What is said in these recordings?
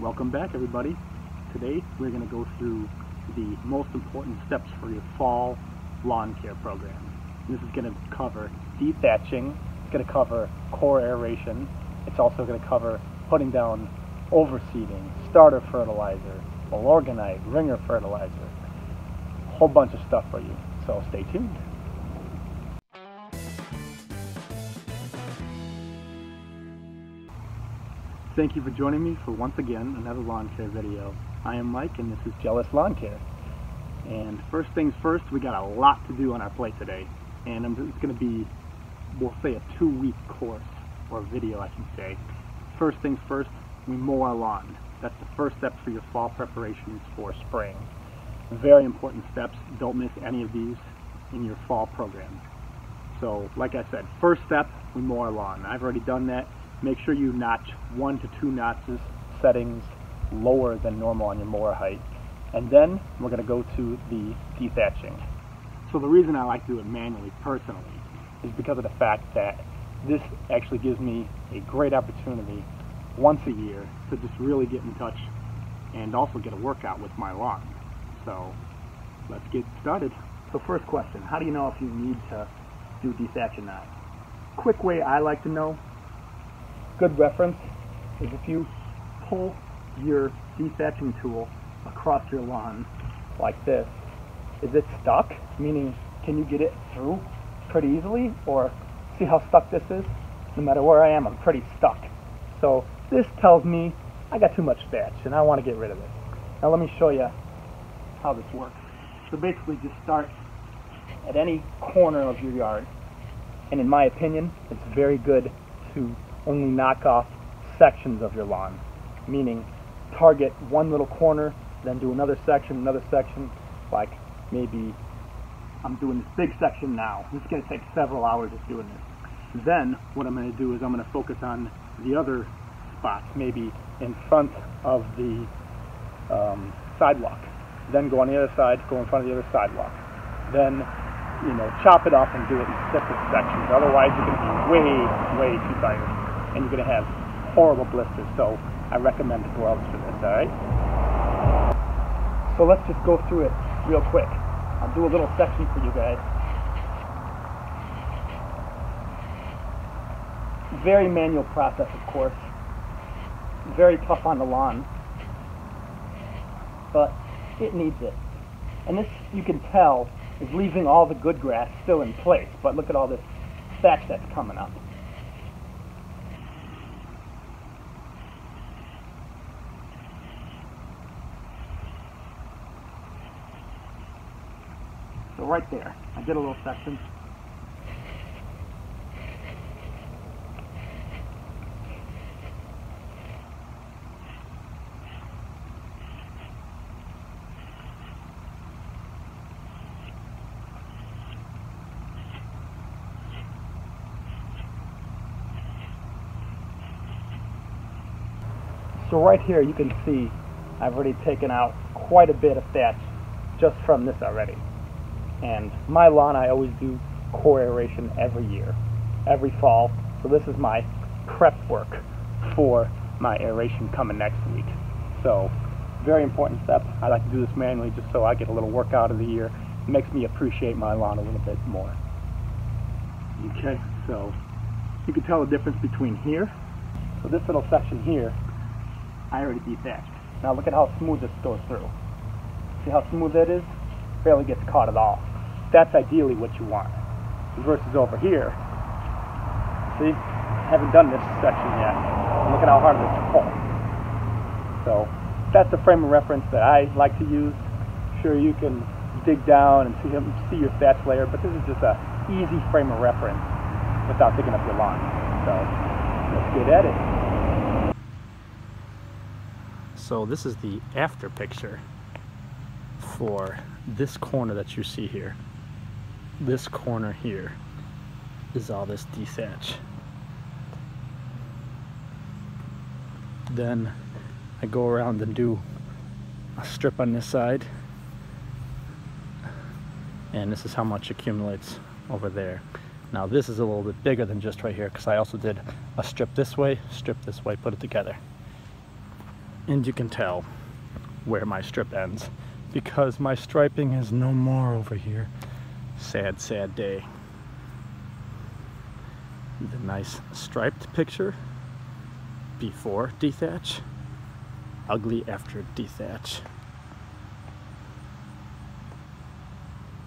Welcome back everybody. Today we're going to go through the most important steps for your fall lawn care program. This is going to cover dethatching, it's going to cover core aeration, it's also going to cover putting down overseeding, starter fertilizer, Milorganite, ringer fertilizer, a whole bunch of stuff for you. So stay tuned. Thank you for joining me for once again another lawn care video. I am Mike and this is Jealous Lawn Care. And first things first, we got a lot to do on our plate today. And it's going to be, we'll say a two week course, or video I should say. First things first, we mow our lawn. That's the first step for your fall preparations for spring. Very important steps. Don't miss any of these in your fall program. So, like I said, first step, we mow our lawn. I've already done that make sure you notch one to two notches settings lower than normal on your mower height. And then we're going to go to the dethatching. So the reason I like to do it manually personally is because of the fact that this actually gives me a great opportunity once a year to just really get in touch and also get a workout with my lawn. So let's get started. So first question, how do you know if you need to do dethatch or not? Quick way I like to know good reference is if you pull your dethatching tool across your lawn like this, is it stuck? Meaning, can you get it through pretty easily? Or see how stuck this is? No matter where I am, I'm pretty stuck. So this tells me I got too much thatch and I want to get rid of it. Now let me show you how this works. So basically just start at any corner of your yard. And in my opinion, it's very good to only knock off sections of your lawn, meaning target one little corner, then do another section, another section, like maybe I'm doing this big section now. This is going to take several hours of doing this. Then what I'm going to do is I'm going to focus on the other spots, maybe in front of the um, sidewalk. Then go on the other side, go in front of the other sidewalk. Then, you know, chop it up and do it in separate sections. Otherwise, you're going to be way, way too tired and you're going to have horrible blisters. So I recommend gloves for this, alright? So let's just go through it real quick. I'll do a little section for you guys. Very manual process, of course. Very tough on the lawn. But it needs it. And this, you can tell, is leaving all the good grass still in place. But look at all this thatch that's coming up. Right there, I did a little section. So right here you can see I've already taken out quite a bit of thatch just from this already. And my lawn, I always do core aeration every year, every fall. So this is my prep work for my aeration coming next week. So very important step. I like to do this manually just so I get a little work out of the year. It makes me appreciate my lawn a little bit more. Okay, so you can tell the difference between here. So this little section here, I already beat that. Now look at how smooth this goes through. See how smooth that is? Barely gets caught at all. That's ideally what you want. Versus over here, see, haven't done this section yet. Look at how hard it is to pull. So that's the frame of reference that I like to use. Sure, you can dig down and see, see your thatch layer, but this is just a easy frame of reference without digging up your lawn. So let's get at it. So this is the after picture for this corner that you see here this corner here is all this dethatch. Then I go around and do a strip on this side and this is how much accumulates over there. Now this is a little bit bigger than just right here because I also did a strip this way, strip this way, put it together. And you can tell where my strip ends because my striping is no more over here. Sad, sad day. The nice striped picture before dethatch, ugly after dethatch.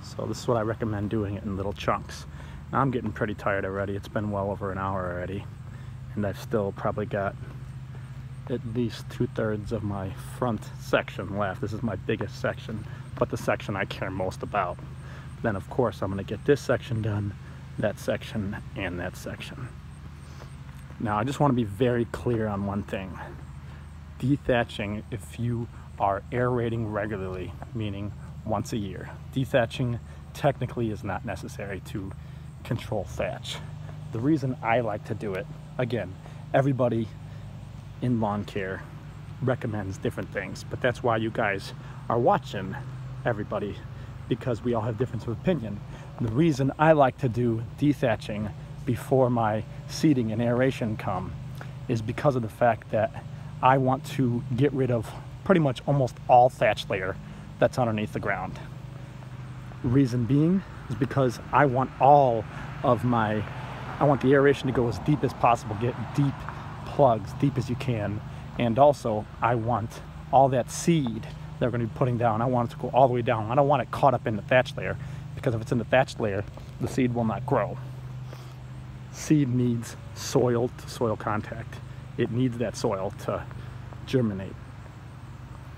So this is what I recommend doing it in little chunks. Now I'm getting pretty tired already. It's been well over an hour already. And I've still probably got at least two-thirds of my front section left. This is my biggest section, but the section I care most about. Then of course I'm gonna get this section done, that section, and that section. Now I just wanna be very clear on one thing. Dethatching, if you are aerating regularly, meaning once a year, dethatching technically is not necessary to control thatch. The reason I like to do it, again, everybody in lawn care recommends different things, but that's why you guys are watching everybody because we all have difference of opinion. The reason I like to do dethatching before my seeding and aeration come is because of the fact that I want to get rid of pretty much almost all thatch layer that's underneath the ground. Reason being is because I want all of my, I want the aeration to go as deep as possible, get deep plugs deep as you can. And also, I want all that seed they're going to be putting down, I want it to go all the way down. I don't want it caught up in the thatch layer because if it's in the thatch layer, the seed will not grow. Seed needs soil to soil contact. It needs that soil to germinate.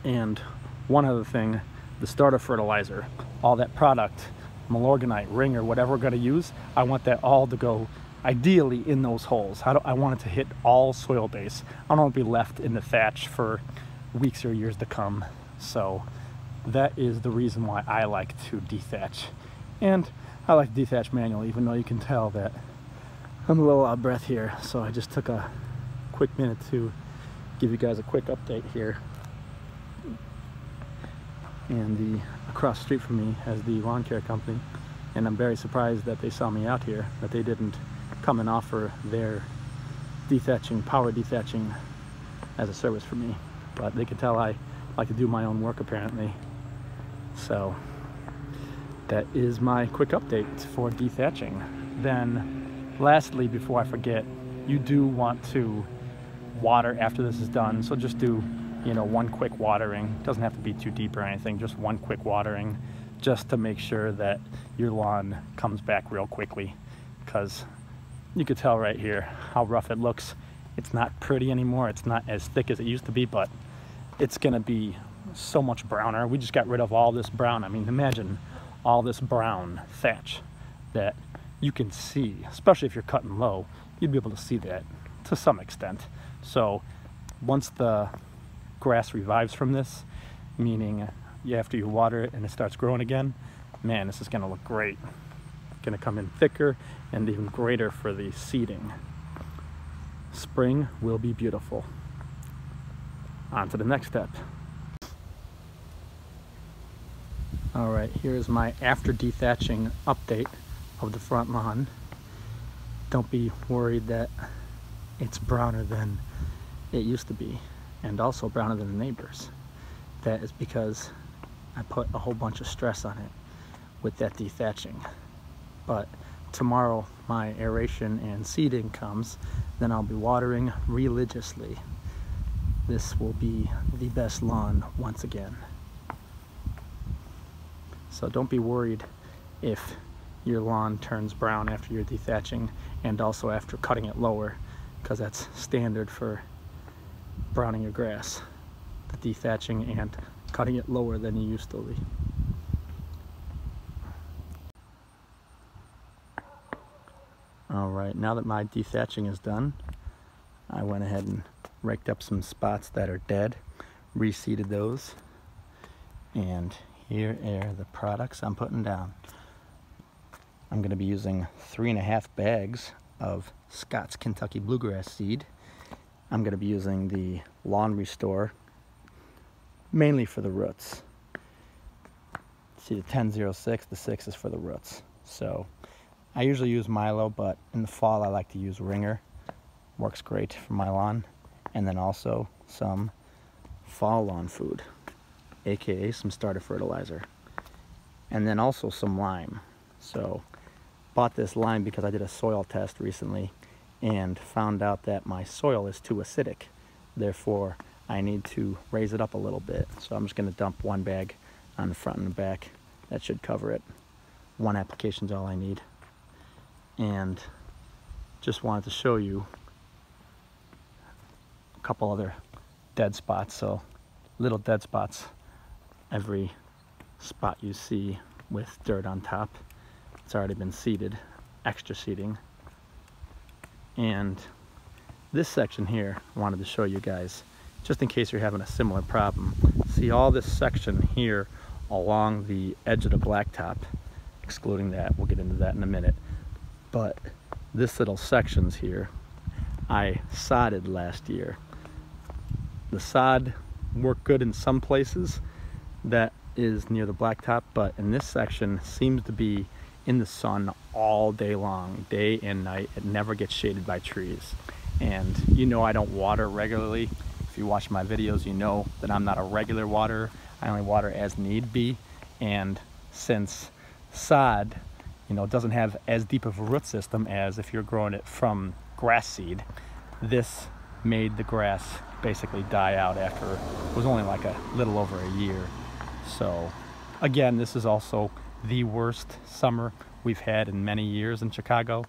And one other thing, the starter fertilizer, all that product, Milorganite, Ringer, whatever we're going to use, I want that all to go ideally in those holes. I, I want it to hit all soil base. I don't want to be left in the thatch for weeks or years to come. So that is the reason why I like to dethatch. And I like to dethatch manually, even though you can tell that I'm a little out of breath here. So I just took a quick minute to give you guys a quick update here. And the across the street from me has the lawn care company. And I'm very surprised that they saw me out here, that they didn't come and offer their dethatching, power dethatching as a service for me. But they could tell I like to do my own work apparently. So that is my quick update for dethatching. Then lastly, before I forget, you do want to water after this is done. So just do, you know, one quick watering. Doesn't have to be too deep or anything, just one quick watering just to make sure that your lawn comes back real quickly because you could tell right here how rough it looks. It's not pretty anymore. It's not as thick as it used to be, but it's gonna be so much browner. We just got rid of all this brown. I mean, imagine all this brown thatch that you can see, especially if you're cutting low, you'd be able to see that to some extent. So once the grass revives from this, meaning after you water it and it starts growing again, man, this is gonna look great going to come in thicker and even greater for the seeding. Spring will be beautiful. On to the next step. All right, here's my after dethatching update of the front lawn. Don't be worried that it's browner than it used to be and also browner than the neighbors. That is because I put a whole bunch of stress on it with that dethatching but tomorrow my aeration and seeding comes then I'll be watering religiously this will be the best lawn once again. So don't be worried if your lawn turns brown after you're dethatching and also after cutting it lower because that's standard for browning your grass the dethatching and cutting it lower than you used to be. Alright, now that my dethatching is done, I went ahead and raked up some spots that are dead, reseeded those, and here are the products I'm putting down. I'm going to be using three and a half bags of Scott's Kentucky Bluegrass seed. I'm going to be using the Lawn Restore, mainly for the roots. See the 1006, the 6 is for the roots. So I usually use Milo, but in the fall I like to use Ringer. Works great for my lawn. And then also some fall lawn food, aka some starter fertilizer, and then also some lime. So bought this lime because I did a soil test recently and found out that my soil is too acidic. Therefore, I need to raise it up a little bit. So I'm just going to dump one bag on the front and the back. That should cover it. One application is all I need. And just wanted to show you couple other dead spots. So little dead spots every spot you see with dirt on top. It's already been seeded, extra seeding. And this section here, I wanted to show you guys, just in case you're having a similar problem. See all this section here along the edge of the blacktop, excluding that, we'll get into that in a minute. But this little sections here, I sodded last year. The sod worked good in some places that is near the blacktop, but in this section seems to be in the sun all day long, day and night. It never gets shaded by trees. And you know I don't water regularly. If you watch my videos, you know that I'm not a regular water. I only water as need be. And since sod, you know, doesn't have as deep of a root system as if you're growing it from grass seed, this made the grass basically die out after it was only like a little over a year. So again, this is also the worst summer we've had in many years in Chicago.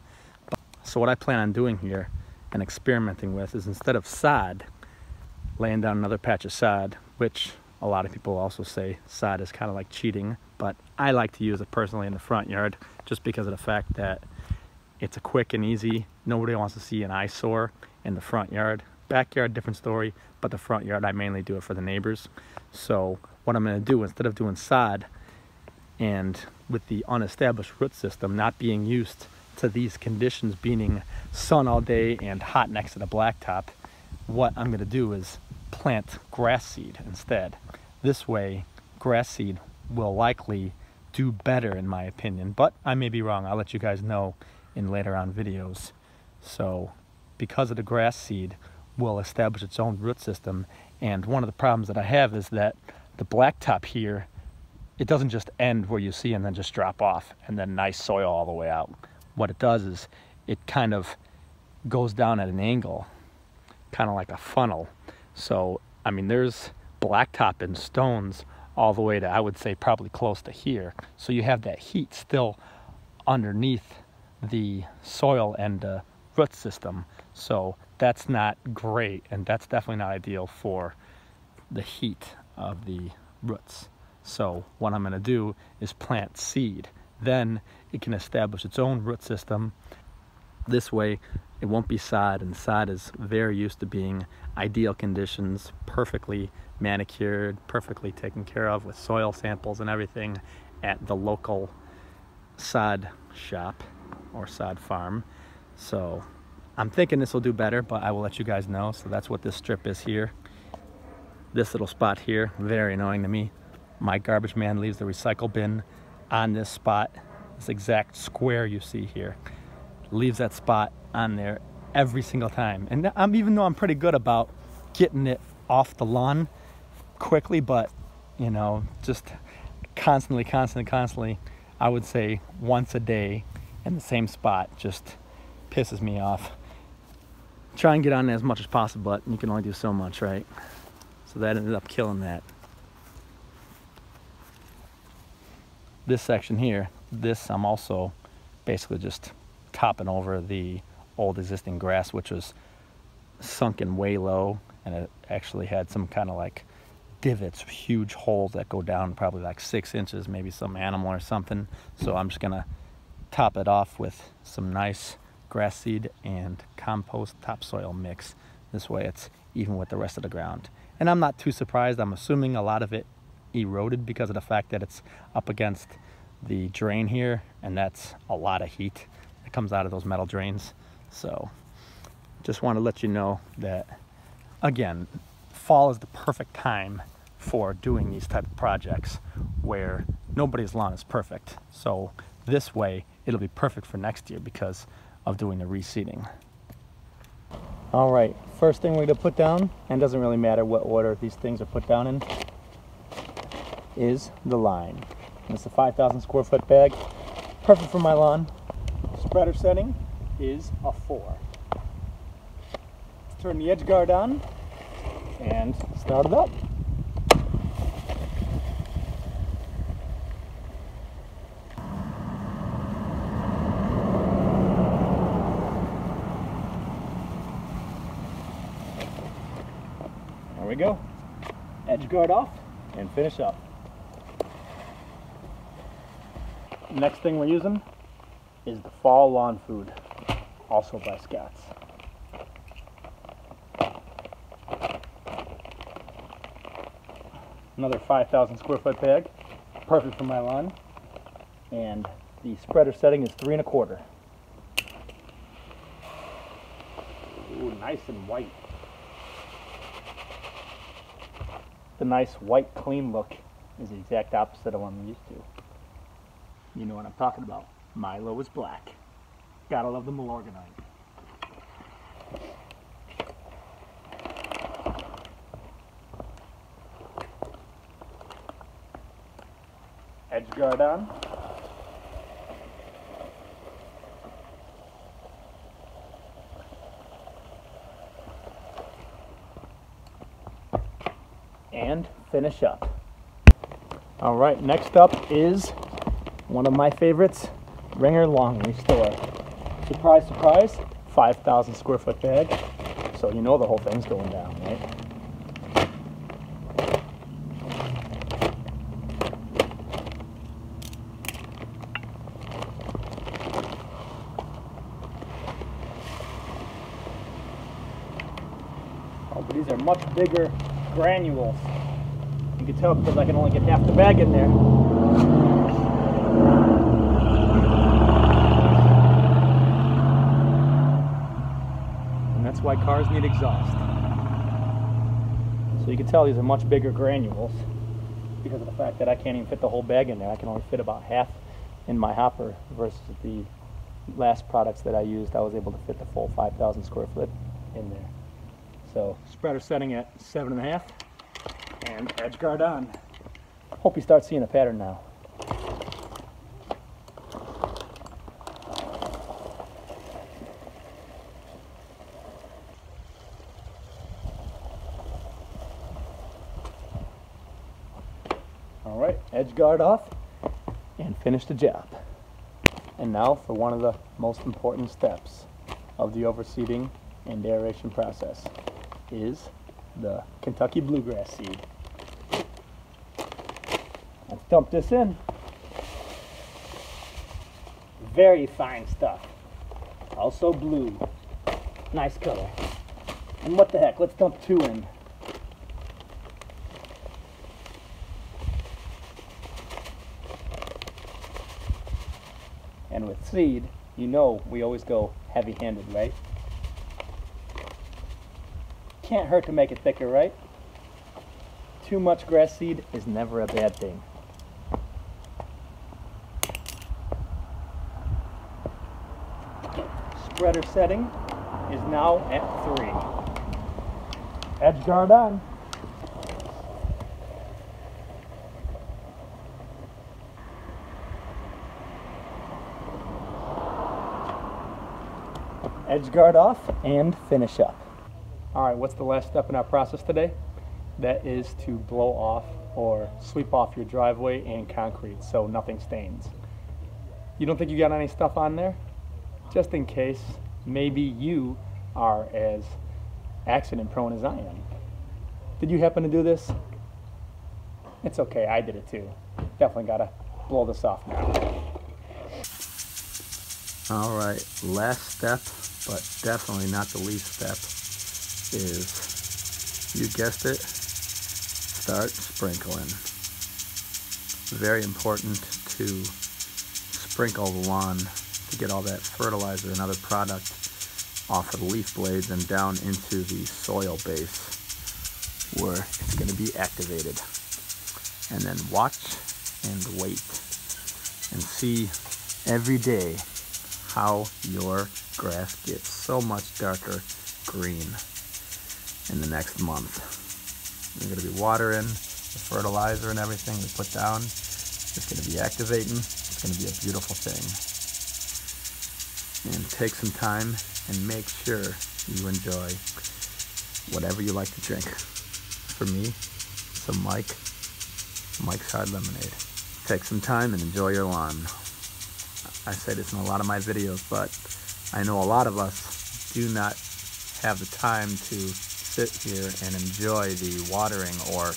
So what I plan on doing here and experimenting with is instead of sod, laying down another patch of sod, which a lot of people also say sod is kind of like cheating, but I like to use it personally in the front yard just because of the fact that it's a quick and easy. Nobody wants to see an eyesore in the front yard. Backyard, different story, but the front yard, I mainly do it for the neighbors. So what I'm gonna do, instead of doing sod, and with the unestablished root system not being used to these conditions being sun all day and hot next to the blacktop, what I'm going to do is plant grass seed instead. This way, grass seed will likely do better in my opinion, but I may be wrong. I'll let you guys know in later on videos. So because of the grass seed will establish its own root system and one of the problems that I have is that the blacktop here it doesn't just end where you see and then just drop off and then nice soil all the way out. What it does is it kind of goes down at an angle, kind of like a funnel. So, I mean, there's blacktop and stones all the way to, I would say, probably close to here. So you have that heat still underneath the soil and the root system. So that's not great, and that's definitely not ideal for the heat of the roots. So what I'm going to do is plant seed. Then it can establish its own root system. This way it won't be sod and sod is very used to being ideal conditions, perfectly manicured, perfectly taken care of with soil samples and everything at the local sod shop or sod farm. So I'm thinking this will do better, but I will let you guys know. So that's what this strip is here. This little spot here, very annoying to me my garbage man leaves the recycle bin on this spot, this exact square you see here. Leaves that spot on there every single time. And I'm even though I'm pretty good about getting it off the lawn quickly, but you know, just constantly, constantly, constantly, I would say once a day in the same spot just pisses me off. Try and get on as much as possible, but you can only do so much, right? So that ended up killing that. this section here, this I'm also basically just topping over the old existing grass, which was sunken way low and it actually had some kind of like divots, huge holes that go down probably like six inches, maybe some animal or something. So I'm just gonna top it off with some nice grass seed and compost topsoil mix. This way it's even with the rest of the ground. And I'm not too surprised. I'm assuming a lot of it eroded because of the fact that it's up against the drain here and that's a lot of heat that comes out of those metal drains so just want to let you know that again fall is the perfect time for doing these type of projects where nobody's lawn is perfect so this way it'll be perfect for next year because of doing the reseeding all right first thing we're to put down, and doesn't really matter what order these things are put down in, is the lime. And it's a 5,000 square foot bag, perfect for my lawn. Spreader setting is a 4. Let's turn the edge guard on and start it up. Go. Edge guard off and finish up. Next thing we're using is the Fall Lawn Food, also by Scotts. Another 5,000 square foot bag, perfect for my lawn. And the spreader setting is three and a quarter. Ooh, nice and white. The nice white clean look is the exact opposite of what I'm used to. You know what I'm talking about. Milo is black. Gotta love the Milorganite. Edge guard on. And finish up. All right, next up is one of my favorites, Ringer Lawn Restore. Surprise, surprise, 5,000 square foot bag. So you know the whole thing's going down, right? Oh, but these are much bigger granules. You can tell because I can only get half the bag in there. And that's why cars need exhaust. So you can tell these are much bigger granules because of the fact that I can't even fit the whole bag in there. I can only fit about half in my hopper versus the last products that I used. I was able to fit the full 5,000 square foot in there. So spreader setting at seven and a half and edge guard on. Hope you start seeing a pattern now. All right, edge guard off and finish the job. And now for one of the most important steps of the overseeding and aeration process is the Kentucky bluegrass seed. Let's dump this in. Very fine stuff. Also blue. Nice color. And what the heck, let's dump two in. And with seed, you know we always go heavy-handed, right? Can't hurt to make it thicker, right? Too much grass seed is never a bad thing. Spreader setting is now at three. Edge guard on. Edge guard off and finish up. All right, what's the last step in our process today? That is to blow off or sweep off your driveway and concrete so nothing stains. You don't think you got any stuff on there? Just in case, maybe you are as accident prone as I am. Did you happen to do this? It's okay, I did it too. Definitely gotta blow this off now. All right, last step, but definitely not the least step, is, you guessed it, start sprinkling. Very important to sprinkle the lawn to get all that fertilizer and other product off of the leaf blades and down into the soil base where it's going to be activated. And then watch and wait and see every day how your grass gets so much darker green. In the next month. We're to be watering the fertilizer and everything we put down. It's going to be activating. It's going to be a beautiful thing. And take some time and make sure you enjoy whatever you like to drink. For me, some Mike, Mike's Hard Lemonade. Take some time and enjoy your lawn. I say this in a lot of my videos, but I know a lot of us do not have the time to sit here and enjoy the watering or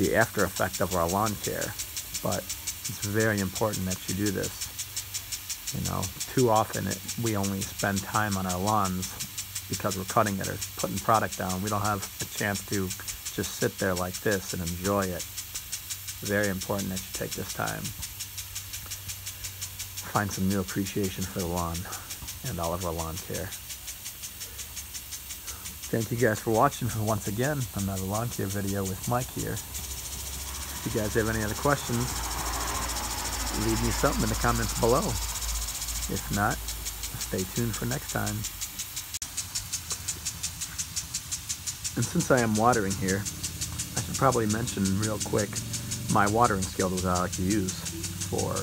the after effect of our lawn care. But it's very important that you do this. You know, too often it, we only spend time on our lawns because we're cutting it or putting product down. We don't have a chance to just sit there like this and enjoy it. Very important that you take this time. Find some new appreciation for the lawn and all of our lawn care. Thank you guys for watching once again another lawn care video with Mike here. If you guys have any other questions, leave me something in the comments below. If not, stay tuned for next time. And since I am watering here, I should probably mention real quick my watering schedule that I like to use for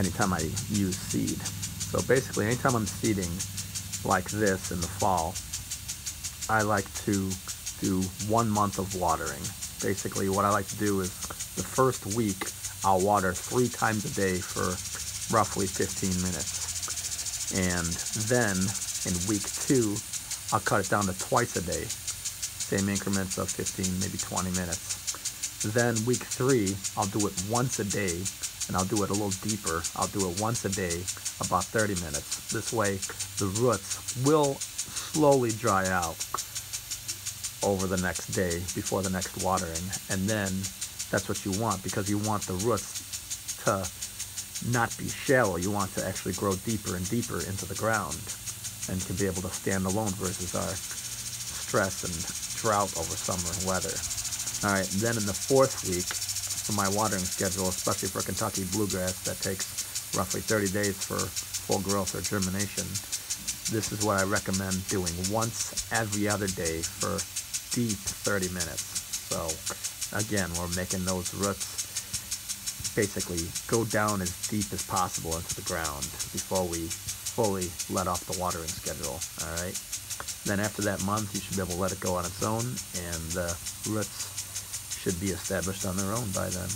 anytime I use seed. So basically, anytime I'm seeding like this in the fall, I like to do one month of watering. Basically, what I like to do is the first week, I'll water three times a day for roughly 15 minutes. And then in week two, I'll cut it down to twice a day, same increments of 15, maybe 20 minutes. Then week three, I'll do it once a day, and I'll do it a little deeper. I'll do it once a day, about 30 minutes. This way, the roots will slowly dry out over the next day before the next watering. And then that's what you want because you want the roots to not be shallow. You want to actually grow deeper and deeper into the ground and to be able to stand alone versus our stress and drought over summer and weather. All right, then in the fourth week for my watering schedule, especially for Kentucky bluegrass that takes roughly 30 days for full growth or germination, this is what I recommend doing once every other day for deep 30 minutes. So again, we're making those roots basically go down as deep as possible into the ground before we fully let off the watering schedule, all right? Then after that month, you should be able to let it go on its own, and the roots should be established on their own by then.